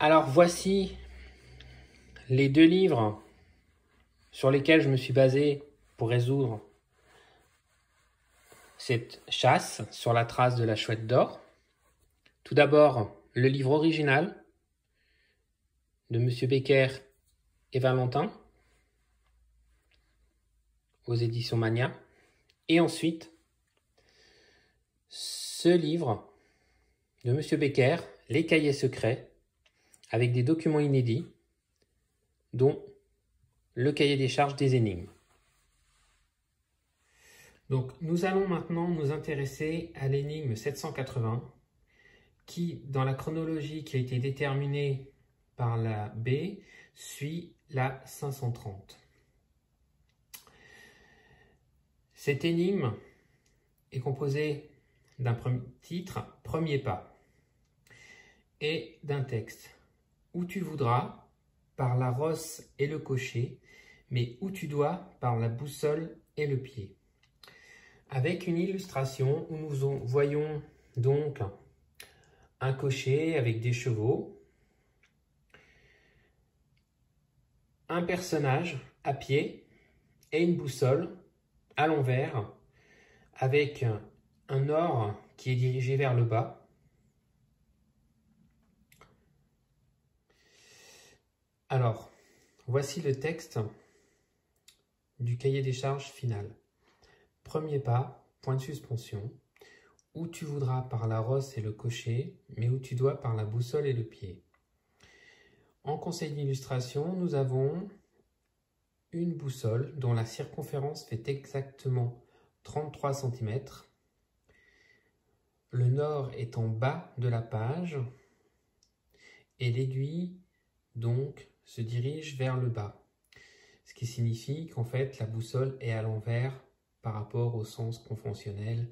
Alors voici les deux livres sur lesquels je me suis basé pour résoudre cette chasse sur la trace de la chouette d'or. Tout d'abord, le livre original de M. Becker et Valentin aux éditions Mania. Et ensuite, ce livre de M. Becker, Les cahiers secrets, avec des documents inédits, dont le cahier des charges des énigmes. Donc, nous allons maintenant nous intéresser à l'énigme 780, qui, dans la chronologie qui a été déterminée par la B, suit la 530. Cette énigme est composée d'un titre, Premier pas, et d'un texte, Où tu voudras, par la rosse et le cocher, mais où tu dois, par la boussole et le pied. Avec une illustration où nous voyons donc un cocher avec des chevaux, un personnage à pied et une boussole à l'envers avec un or qui est dirigé vers le bas. Alors, voici le texte du cahier des charges final. Premier pas, point de suspension, où tu voudras par la rosse et le cocher, mais où tu dois par la boussole et le pied. En conseil d'illustration, nous avons une boussole dont la circonférence fait exactement 33 cm. Le nord est en bas de la page et l'aiguille donc se dirige vers le bas. Ce qui signifie qu'en fait la boussole est à l'envers par rapport au sens conventionnel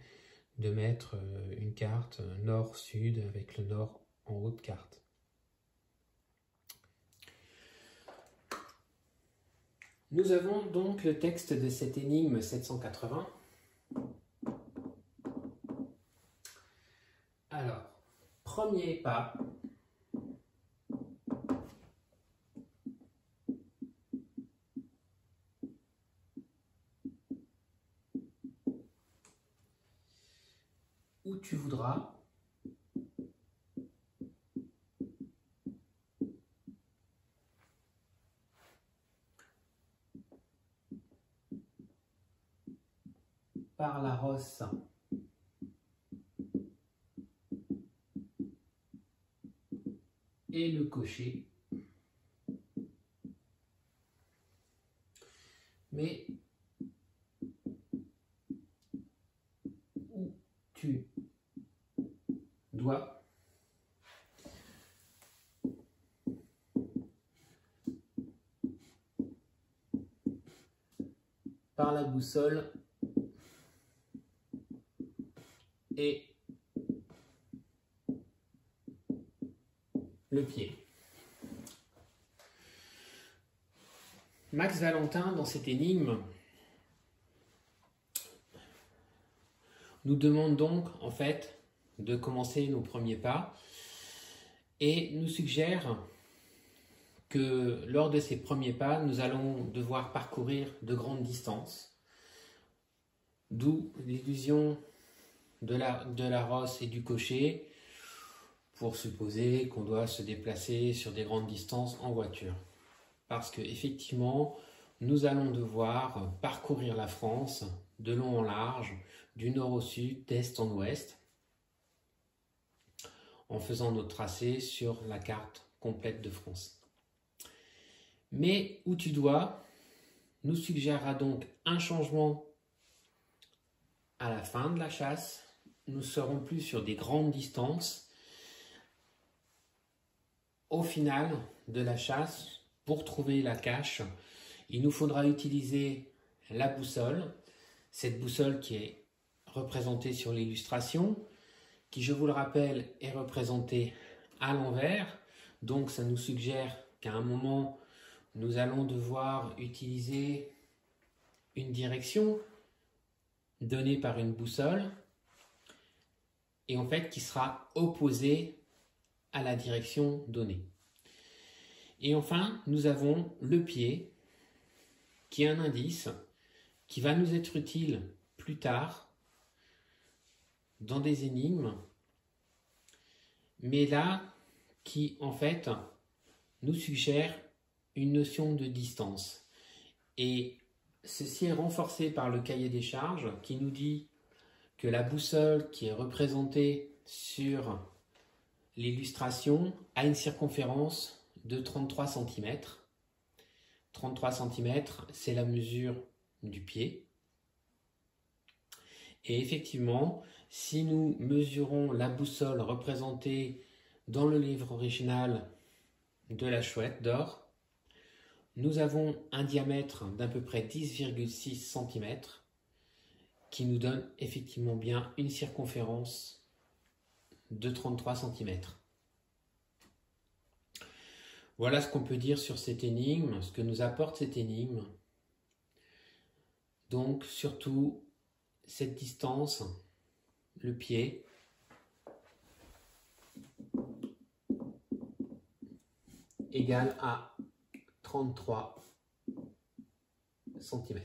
de mettre euh, une carte nord-sud avec le nord en haut de carte. Nous avons donc le texte de cette énigme 780. Alors, premier pas. Où tu voudras. par la rosse. Et le cocher. Mais par la boussole et le pied. Max Valentin, dans cette énigme, nous demande donc en fait de commencer nos premiers pas et nous suggère que lors de ces premiers pas, nous allons devoir parcourir de grandes distances, d'où l'illusion de la, de rosse et du cocher pour supposer qu'on doit se déplacer sur des grandes distances en voiture. Parce que effectivement, nous allons devoir parcourir la France de long en large, du nord au sud, d'est en ouest, en faisant notre tracé sur la carte complète de France. Mais où tu dois nous suggérera donc un changement à la fin de la chasse nous serons plus sur des grandes distances. Au final de la chasse, pour trouver la cache, il nous faudra utiliser la boussole, cette boussole qui est représentée sur l'illustration, je vous le rappelle, est représentée à l'envers. Donc, ça nous suggère qu'à un moment, nous allons devoir utiliser une direction donnée par une boussole et en fait qui sera opposé à la direction donnée. Et enfin, nous avons le pied, qui est un indice qui va nous être utile plus tard dans des énigmes, mais là, qui en fait nous suggère une notion de distance. Et ceci est renforcé par le cahier des charges qui nous dit que la boussole qui est représentée sur l'illustration a une circonférence de 33 cm. 33 cm, c'est la mesure du pied. Et effectivement, si nous mesurons la boussole représentée dans le livre original de la chouette d'or, nous avons un diamètre d'à peu près 10,6 cm qui nous donne effectivement bien une circonférence de 33 cm. Voilà ce qu'on peut dire sur cette énigme, ce que nous apporte cette énigme. Donc surtout cette distance, le pied, égale à 33 cm.